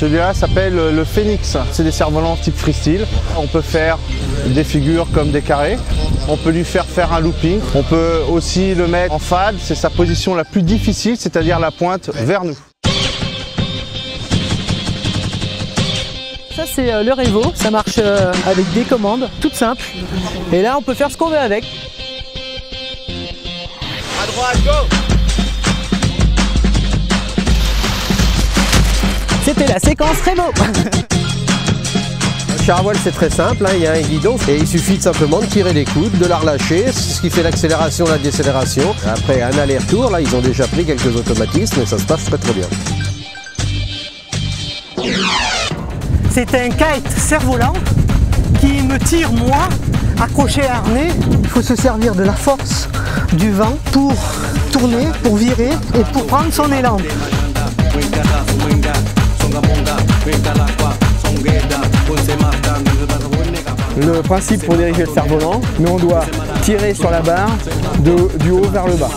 Celui-là s'appelle le Phoenix. C'est des cerfs-volants type freestyle. On peut faire des figures comme des carrés. On peut lui faire faire un looping. On peut aussi le mettre en fade. C'est sa position la plus difficile, c'est-à-dire la pointe vers nous. Ça c'est euh, le Revo, ça marche euh, avec des commandes toutes simples. Et là on peut faire ce qu'on veut avec. À droite, go C'était la séquence Revo char voile c'est très simple, hein, il y a un guidon et il suffit simplement de tirer les coudes, de la relâcher, c'est ce qui fait l'accélération, la décélération. Après un aller-retour, là ils ont déjà pris quelques automatismes et ça se passe très très bien. C'est un kite cerf-volant qui me tire moi, accroché à harnais. Il faut se servir de la force du vent pour tourner, pour virer et pour prendre son élan. Le principe pour diriger le cerf-volant, mais on doit tirer sur la barre de, du haut vers le bas.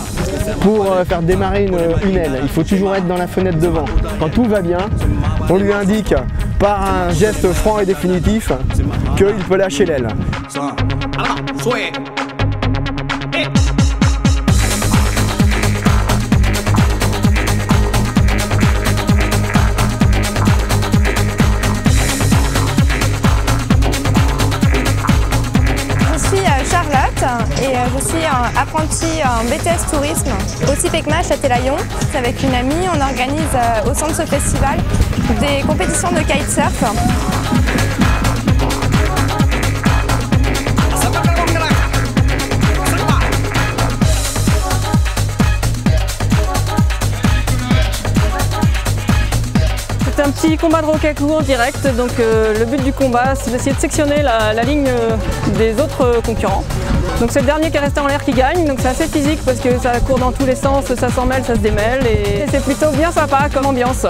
Pour euh, faire démarrer une, une aile, il faut toujours être dans la fenêtre devant. Quand tout va bien, on lui indique par un geste franc et définitif qu'il peut lâcher l'aile. Et euh, je suis un apprenti en BTS Tourisme au CIPECMA Châtelaillon. Avec une amie, on organise euh, au sein de ce festival des compétitions de kitesurf. Petit combat de rocakou en direct, donc euh, le but du combat c'est d'essayer de sectionner la, la ligne euh, des autres euh, concurrents. Donc c'est le dernier qui est resté en l'air qui gagne, donc c'est assez physique parce que ça court dans tous les sens, ça s'en mêle, ça se démêle et c'est plutôt bien sympa comme ambiance.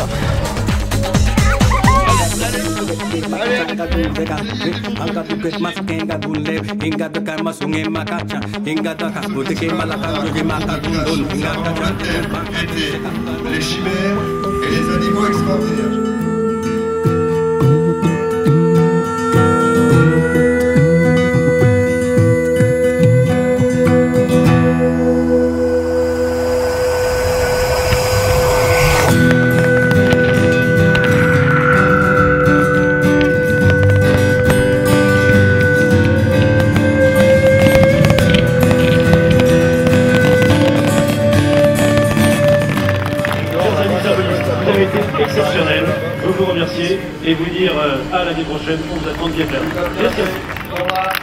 Les chimères et les animaux extraordinaires exceptionnel. Veux vous remercier et vous dire euh, à l'année prochaine. On vous attend de bien faire. Merci.